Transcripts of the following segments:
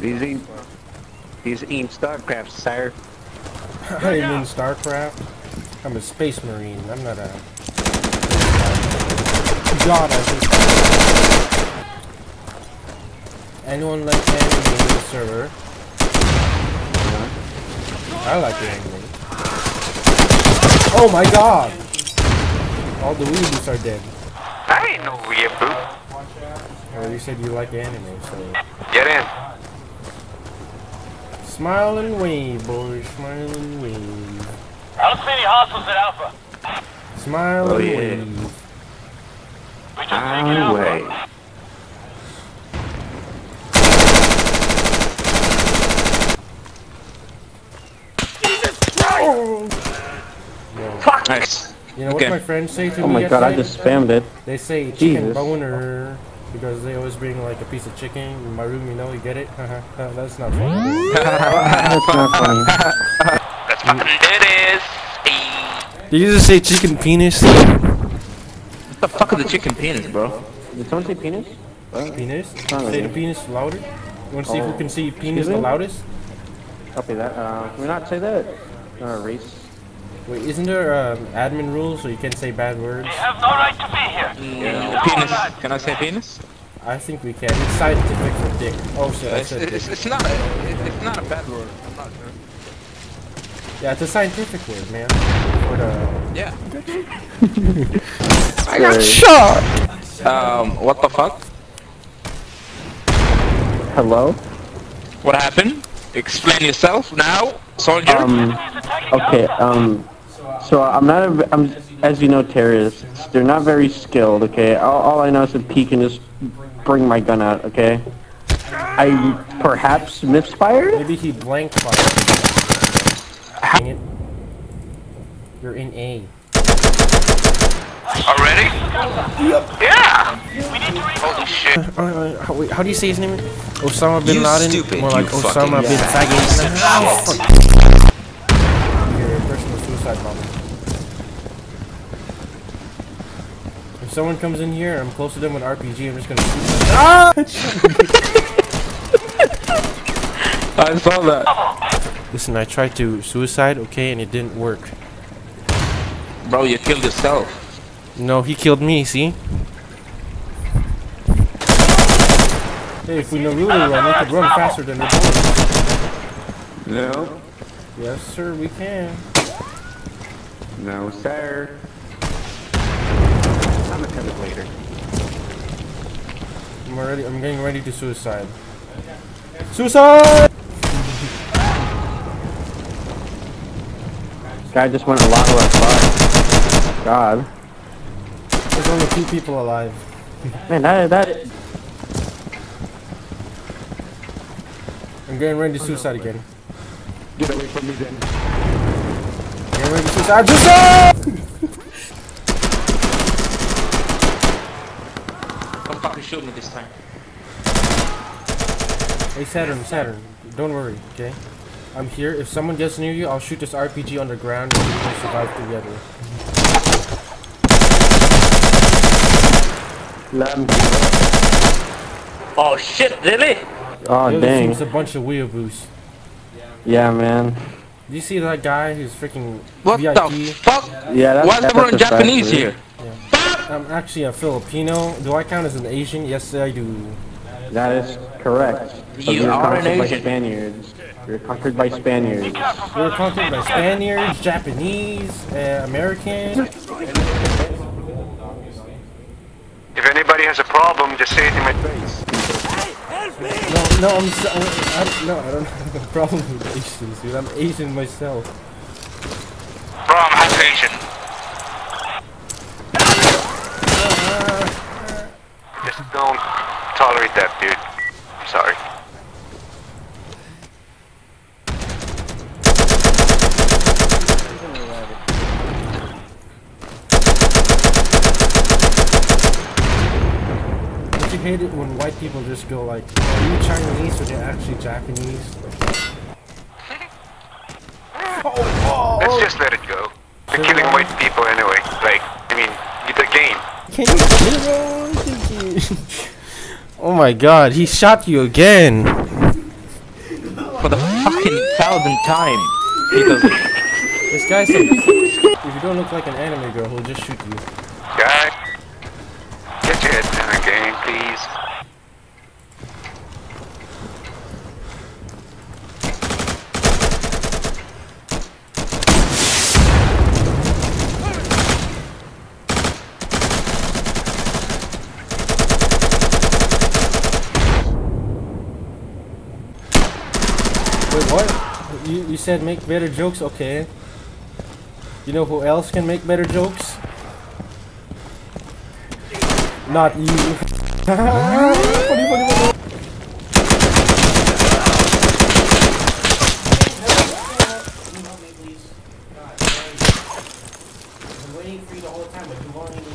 He's in. He's in StarCraft, sire. I am in StarCraft. I'm a space marine. I'm not a god. I think. Anyone like anime in the server? I like anime. Oh my god! All the weebies are dead. I ain't no weeaboo. Well, you said you like anime, so. Get in. Smile and wave, boys. Smile and wave. I don't see any hostiles at Alpha. Smile Oh, and yeah. wave. We just taken Out Alpha. way. Fuck. Nice. You know what my friends say to Oh me Oh my god, I just spammed it. They say chicken Jesus. boner because they always bring like a piece of chicken in my room. You know, you get it? Haha, That's not funny. That's not funny. That's fucking it is. Did you just say chicken penis? What the fuck is the chicken penis, bro? Did someone say penis? Penis? Say the penis louder. You want to see who Oh. can see penis Excuse the me? loudest? Copy that. Uh, can we not say that? Uh, race. Wait, isn't there um, admin rules so you can't say bad words? You have no right to be here. Yeah, penis. Can I say penis? I think we can. It's scientific for dick. Oh shit, I It's, said it's, dick. it's not. It, it's not a bad word. I'm not sure. Yeah, it's a scientific word, man. For the Yeah. I got shot. Um. What the fuck? Hello? What happened? Explain yourself now, soldier. Um, okay, um, so I'm not, a, I'm, as you know, terrorists, they're not very skilled, okay? All, all I know is to peek and just bring my gun out, okay? I perhaps misfired? Maybe he blank fired. Dang it. You're in A. Already? Yep. Yeah. Holy shit. Uh, uh, how, wait, how do you say his name? Osama bin You Laden? stupid, More like you Osama fucking bin faggot. If someone comes in here, I'm close to them with RPG, I'm just gonna shoot them. Ah! I saw that. Listen, I tried to suicide, okay, and it didn't work. Bro, you killed yourself. No, he killed me, see? Hey, if we Naruto run, we could run faster than the bullets. No. Yes, sir, we can. No, sir. I'm gonna tell later. I'm already. I'm getting ready to suicide. Suicide! Guy just went a lot less far. God. There's only two people alive. Man, that, that, I'm getting ready to suicide again. Get away from me then. Getting ready to suicide. Suicide! Don't fucking shoot me this time. Hey Saturn, Saturn, don't worry, okay? I'm here. If someone gets near you, I'll shoot this RPG on the ground and we can survive together. Oh shit, really? oh The other dang. team's a bunch of weeaboos. Yeah, man. Do you see that guy who's freaking What VIP? the fuck? Yeah, that's, Why is everyone a Japanese here? I'm actually a Filipino. Do I count as an Asian? Yes, I do. That is correct. But You you're are an conquered by Spaniards. You're conquered by Spaniards. We were conquered by Spaniards, Japanese, uh, Americans. If anybody has a problem, just say it in my face. No, no, I'm, so, I, I, no, I don't have a problem with Asians, dude. I'm Asian myself. Bro, I'm half Asian. Just don't tolerate that, dude. I'm sorry. Don't you hate it when white people just go like, are you Chinese or they're actually Japanese? Let's just let it go. They're killing white people anyway. Like, I mean, it's a game. Can you get it on? Thank you. Oh my god, he shot you again. for the fucking thousandth time. He does it. This guy said, if you don't look like an anime girl, he'll just shoot you. Guy, get your head in the game, please. What? You, you said make better jokes? Okay. You know who else can make better jokes? Not you. funny, funny, funny.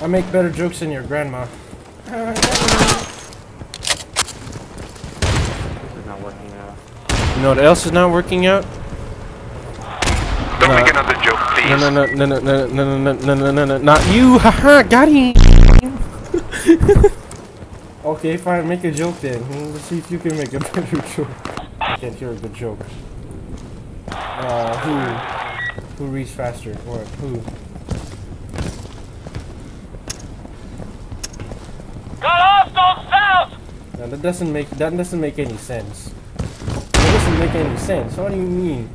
I make better jokes than your grandma. This is not working out. You know what else is not working out? Don't Nah. make another joke, please. No, no, no, no, no, no, no, no, no, no, no, no, not you! Haha, got him! okay, fine, make a joke then. Hmm, Let's see if you can make a better joke. I can't hear a good joke. Uh, who? Who reads faster? Or who? Got hostiles south! No, that doesn't make that doesn't make any sense. That make any sense. What do you mean?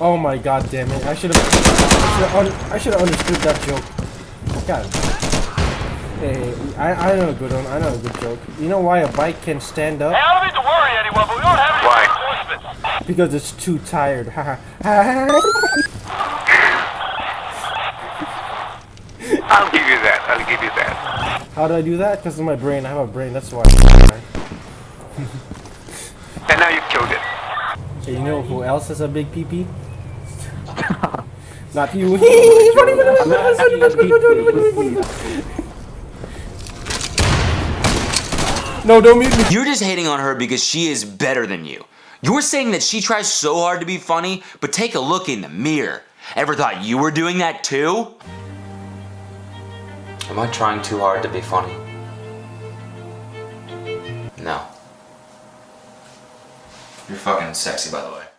Oh my god damn it! I should have I should have understood that joke. God. Hey, I I know a good one. I know a good joke. You know why a bike can stand Hey, up? I don't mean to worry anyone, but we don't have any Why? reinforcements. Because it's too tired. Haha. I'll give you that. I'll give you that. How do I do that? Because of my brain. I have a brain. That's why. And now you've killed it. Hey, you know who else has a big PP? Not you. no, don't mute me. You're just hating on her because she is better than you. You're saying that she tries so hard to be funny, but take a look in the mirror. Ever thought you were doing that too? Am I trying too hard to be funny? No. You're fucking sexy, by the way.